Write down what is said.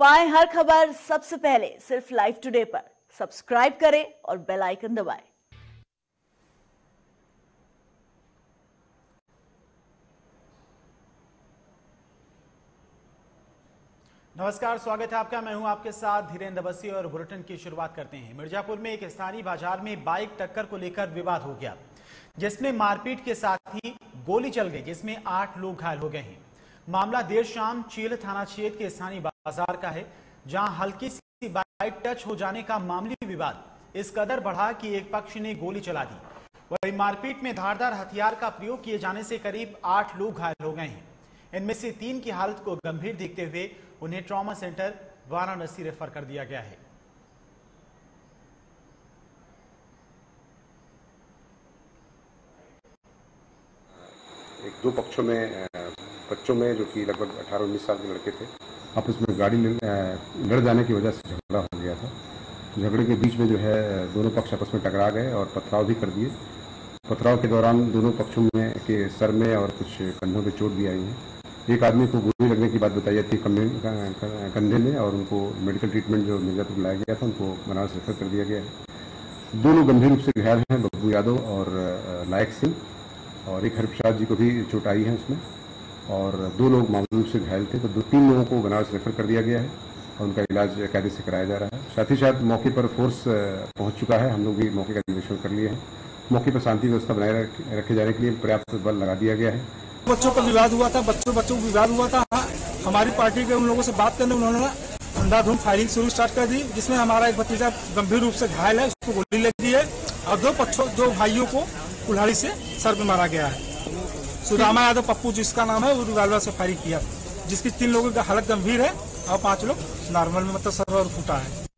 पाए हर खबर सबसे पहले सिर्फ़ लाइव टुडे पर। सब्सक्राइब करें और बेल आइकन दबाएँ। नमस्कार, स्वागत है आपका। मैं हूँ आपके साथ धीरेन्द्र अवस्थी और बुलेटिन की शुरुआत करते हैं। मिर्जापुर में एक स्थानीय बाज़ार में बाइक टक्कर को लेकर विवाद हो गया, जिसमें मारपीट के साथ ही गोली चल गई, जिसमें आठ लोग घायल हो गए हैं। मामला देर शाम चील थाना क्षेत्र के स्थानीय बाज़ार का है, जहाँ हल्की सी बाइक टच हो जाने का मामूली विवाद। इस कदर बढ़ा कि एक पक्ष ने गोली चला दी। वही मारपीट में धारदार हथियार का प्रयोग किए जाने से करीब आठ लोग घायल हो गए हैं। इनमें से तीन की हालत को गंभीर देखते हुए उन्हें ट्रॉमा सेंटर वाराणसी रेफर कर दिया गया है। एक दो पक्षों में बच्चों में जो कि लगभग 18-19 साल के लड़के थे। आपस में गाड़ी लड़ जाने की वजह से झगड़ा हो गया था। झगड़े के बीच में जो है, दोनों पक्ष आपस में टकरा गए और पथराव भी कर दिए। पथराव के दौरान दोनों पक्षों में के सर में और कुछ कंधों पे चोट भी आई है। एक आदमी को गोली लगने की बात बताई जाती है कंधे में और उनको मेडिकल ट्रीटमेंट जो मिर्जापुर लाया गया था, उनको बनारस रेफर कर दिया गया है। दोनों गंभीर रूप से घायल हैं, बब्बू यादव और लायक सिंह। और एक हरिप्रसाद जी को भी चोट आई है उसमें। और दो लोग मामूली से घायल थे तो दो तीन लोगों को बनारस रेफर कर दिया गया है और उनका इलाज कायदे से कराया जा रहा है। साथ ही साथ मौके पर फोर्स पहुँच चुका है। हम लोग भी मौके का निरीक्षण कर लिए हैं। मौके पर शांति व्यवस्था बनाए रखे जाने के लिए पर्याप्त बल लगा दिया गया है। बच्चों का विवाद हुआ था, बच्चों बच्चों को विवाद हुआ था। हमारी पार्टी के उन लोगों से बात करने उन्होंने अंधाधुंध फायरिंग शुरू स्टार्ट कर दी, जिसमें हमारा एक भतीजा गंभीर रूप से घायल है, उसको गोली लगी है और दो पक्षों, दो भाइयों को कुल्हाड़ी से सर पे मारा गया है। सुदामा यादव पप्पू जिसका नाम है, वो रिवाल्वर से फायरिंग किया। जिसकी तीन लोगों की हालत गंभीर है, और पाँच लोग नॉर्मल में मतलब सर और फूटा है।